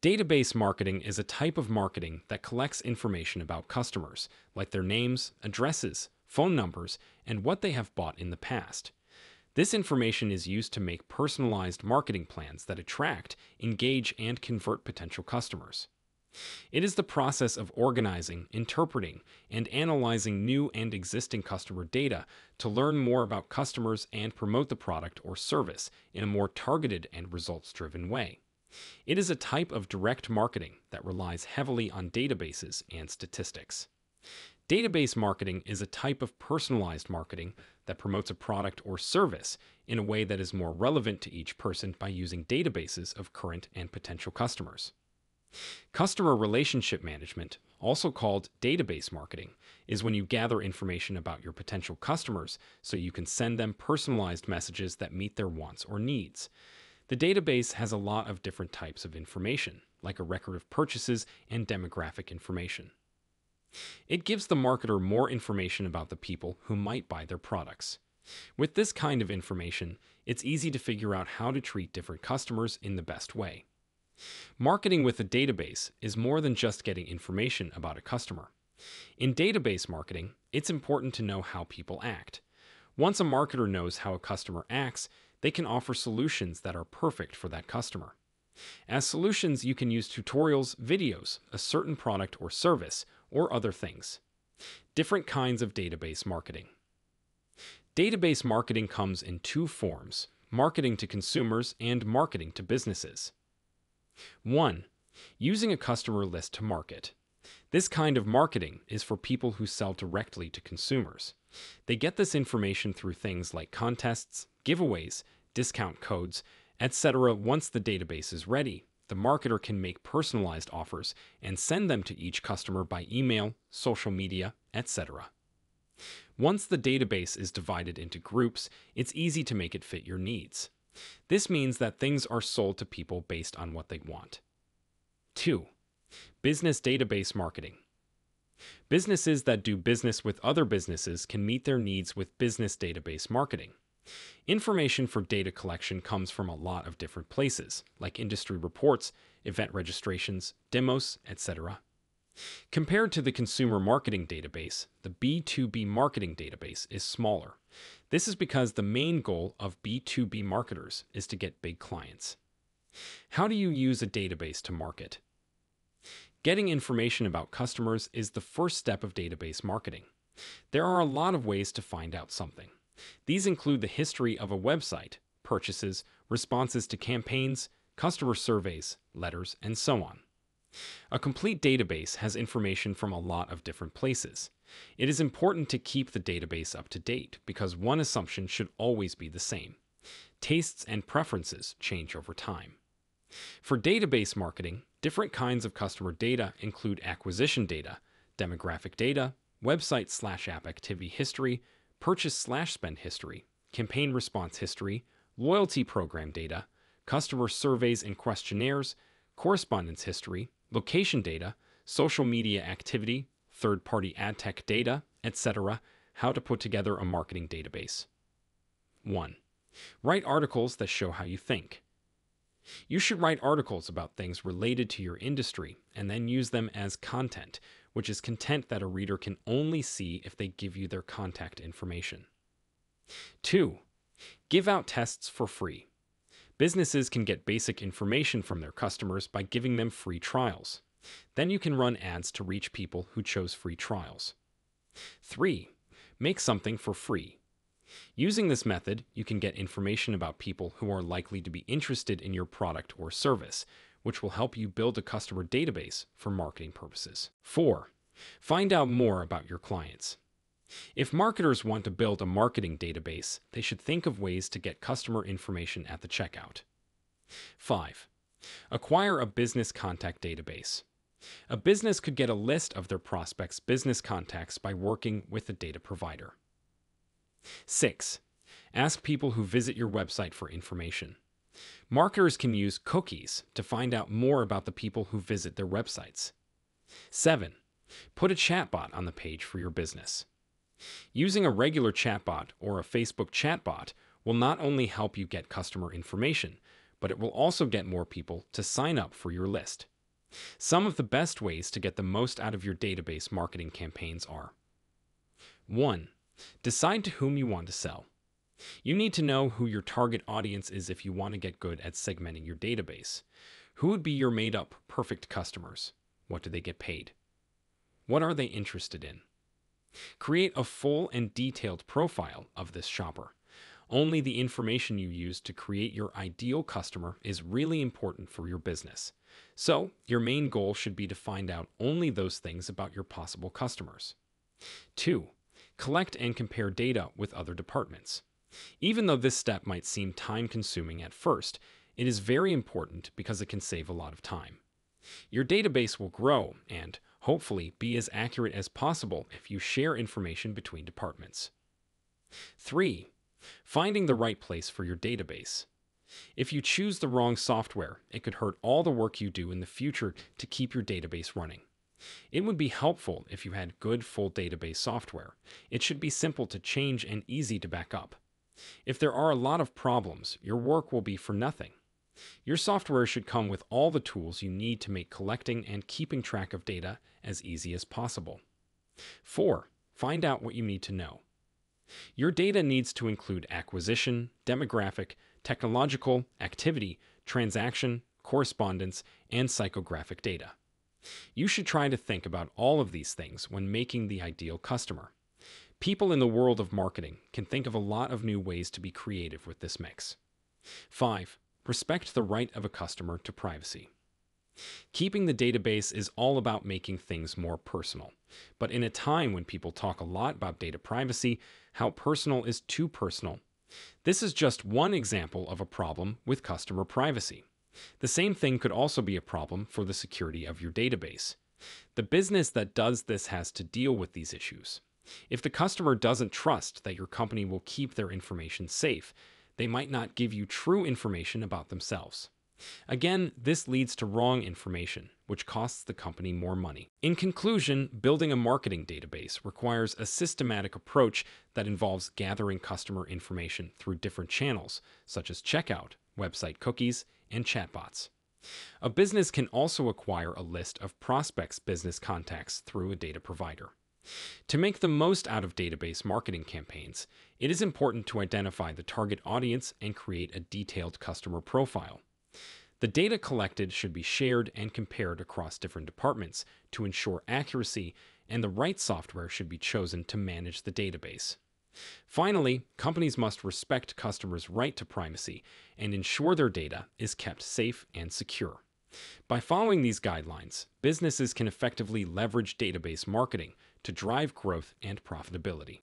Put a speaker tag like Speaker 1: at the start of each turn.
Speaker 1: Database marketing is a type of marketing that collects information about customers, like their names, addresses, phone numbers, and what they have bought in the past. This information is used to make personalized marketing plans that attract, engage, and convert potential customers. It is the process of organizing, interpreting, and analyzing new and existing customer data to learn more about customers and promote the product or service in a more targeted and results driven way. It is a type of direct marketing that relies heavily on databases and statistics. Database marketing is a type of personalized marketing that promotes a product or service in a way that is more relevant to each person by using databases of current and potential customers. Customer relationship management, also called database marketing, is when you gather information about your potential customers so you can send them personalized messages that meet their wants or needs. The database has a lot of different types of information, like a record of purchases and demographic information. It gives the marketer more information about the people who might buy their products. With this kind of information, it's easy to figure out how to treat different customers in the best way. Marketing with a database is more than just getting information about a customer. In database marketing, it's important to know how people act. Once a marketer knows how a customer acts, they can offer solutions that are perfect for that customer. As solutions, you can use tutorials, videos, a certain product or service, or other things. Different kinds of database marketing. Database marketing comes in two forms marketing to consumers and marketing to businesses. 1. Using a customer list to market. This kind of marketing is for people who sell directly to consumers. They get this information through things like contests, giveaways, discount codes, etc. Once the database is ready, the marketer can make personalized offers and send them to each customer by email, social media, etc. Once the database is divided into groups, it's easy to make it fit your needs. This means that things are sold to people based on what they want. 2. Business database marketing. Businesses that do business with other businesses can meet their needs with business database marketing. Information for data collection comes from a lot of different places, like industry reports, event registrations, demos, etc. Compared to the consumer marketing database, the B2B marketing database is smaller. This is because the main goal of B2B marketers is to get big clients. How do you use a database to market? Getting information about customers is the first step of database marketing. There are a lot of ways to find out something. These include the history of a website, purchases, responses to campaigns, customer surveys, letters, and so on. A complete database has information from a lot of different places. It is important to keep the database up to date because one assumption should always be the same. Tastes and preferences change over time. For database marketing, different kinds of customer data include acquisition data, demographic data, website slash app activity history, purchase slash spend history, campaign response history, loyalty program data, customer surveys and questionnaires, correspondence history, location data, social media activity, third party ad tech data, etc. How to put together a marketing database. 1. Write articles that show how you think. You should write articles about things related to your industry and then use them as content, which is content that a reader can only see if they give you their contact information. 2. Give out tests for free. Businesses can get basic information from their customers by giving them free trials. Then you can run ads to reach people who chose free trials. 3. Make something for free. Using this method, you can get information about people who are likely to be interested in your product or service, which will help you build a customer database for marketing purposes. 4. Find out more about your clients. If marketers want to build a marketing database, they should think of ways to get customer information at the checkout. 5. Acquire a business contact database. A business could get a list of their prospects' business contacts by working with a data provider. 6. Ask people who visit your website for information. Marketers can use cookies to find out more about the people who visit their websites. 7. Put a chatbot on the page for your business. Using a regular chatbot or a Facebook chatbot will not only help you get customer information, but it will also get more people to sign up for your list. Some of the best ways to get the most out of your database marketing campaigns are 1. Decide to whom you want to sell. You need to know who your target audience is if you want to get good at segmenting your database. Who would be your made up perfect customers? What do they get paid? What are they interested in? Create a full and detailed profile of this shopper. Only the information you use to create your ideal customer is really important for your business. So, your main goal should be to find out only those things about your possible customers. 2. Collect and compare data with other departments. Even though this step might seem time consuming at first, it is very important because it can save a lot of time. Your database will grow and, hopefully, be as accurate as possible if you share information between departments. 3. Finding the right place for your database. If you choose the wrong software, it could hurt all the work you do in the future to keep your database running. It would be helpful if you had good full database software. It should be simple to change and easy to back up. If there are a lot of problems, your work will be for nothing. Your software should come with all the tools you need to make collecting and keeping track of data as easy as possible. 4. Find out what you need to know. Your data needs to include acquisition, demographic, technological, activity, transaction, correspondence, and psychographic data. You should try to think about all of these things when making the ideal customer. People in the world of marketing can think of a lot of new ways to be creative with this mix. 5. Respect the right of a customer to privacy. Keeping the database is all about making things more personal. But in a time when people talk a lot about data privacy, how personal is too personal? This is just one example of a problem with customer privacy. The same thing could also be a problem for the security of your database. The business that does this has to deal with these issues. If the customer doesn't trust that your company will keep their information safe, they might not give you true information about themselves. Again, this leads to wrong information, which costs the company more money. In conclusion, building a marketing database requires a systematic approach that involves gathering customer information through different channels, such as checkout, website cookies, and chatbots. A business can also acquire a list of prospects' business contacts through a data provider. To make the most out of database marketing campaigns, it is important to identify the target audience and create a detailed customer profile. The data collected should be shared and compared across different departments to ensure accuracy, and the right software should be chosen to manage the database. Finally, companies must respect customers' right to privacy and ensure their data is kept safe and secure. By following these guidelines, businesses can effectively leverage database marketing to drive growth and profitability.